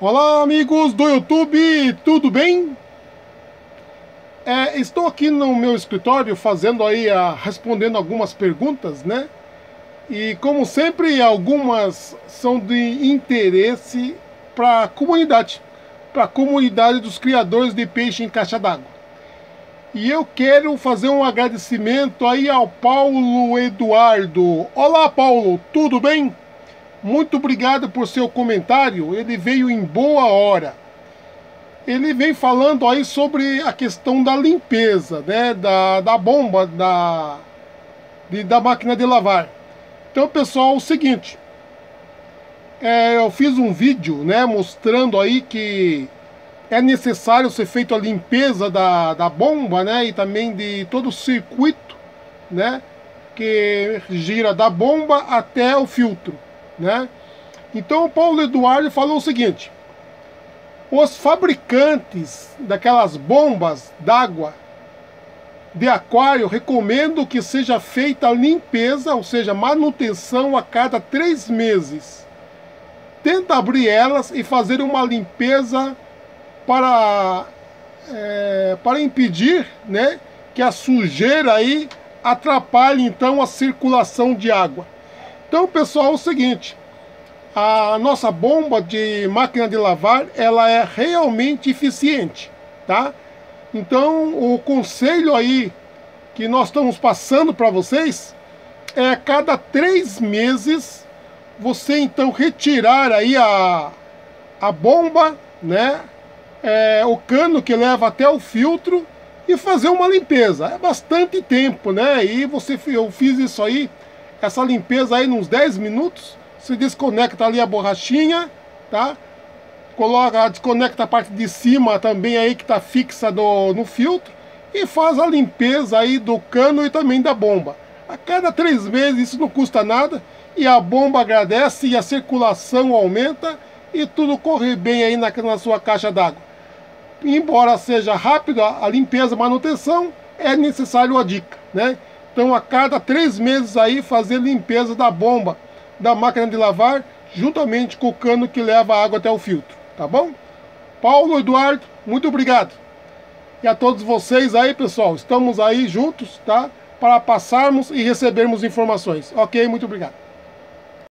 Olá amigos do YouTube, tudo bem? É, estou aqui no meu escritório fazendo aí, a, respondendo algumas perguntas, né? E como sempre, algumas são de interesse para a comunidade, para a comunidade dos criadores de peixe em caixa d'água. E eu quero fazer um agradecimento aí ao Paulo Eduardo. Olá Paulo, tudo bem? Muito obrigado por seu comentário, ele veio em boa hora. Ele vem falando aí sobre a questão da limpeza, né, da, da bomba, da, de, da máquina de lavar. Então, pessoal, é o seguinte, é, eu fiz um vídeo, né, mostrando aí que é necessário ser feita a limpeza da, da bomba, né, e também de todo o circuito, né, que gira da bomba até o filtro né? Então o Paulo Eduardo falou o seguinte: os fabricantes daquelas bombas d'água de aquário recomendo que seja feita a limpeza, ou seja, manutenção a cada três meses. Tenta abrir elas e fazer uma limpeza para, é, para impedir né, que a sujeira aí atrapalhe então a circulação de água. Então, pessoal, é o seguinte, a nossa bomba de máquina de lavar, ela é realmente eficiente, tá? Então, o conselho aí que nós estamos passando para vocês é a cada três meses você então retirar aí a, a bomba, né? É, o cano que leva até o filtro e fazer uma limpeza. É bastante tempo, né? E você, eu fiz isso aí essa limpeza aí nos 10 minutos, se desconecta ali a borrachinha, tá? Coloca, desconecta a parte de cima também aí que está fixa do, no filtro e faz a limpeza aí do cano e também da bomba. A cada três meses isso não custa nada e a bomba agradece e a circulação aumenta e tudo corre bem aí na, na sua caixa d'água. Embora seja rápido a, limpeza, manutenção, é necessário a dica, né? Então, a cada três meses aí, fazer limpeza da bomba da máquina de lavar, juntamente com o cano que leva a água até o filtro, tá bom? Paulo Eduardo, muito obrigado. E a todos vocês aí, pessoal, estamos aí juntos, tá? Para passarmos e recebermos informações. Ok? Muito obrigado.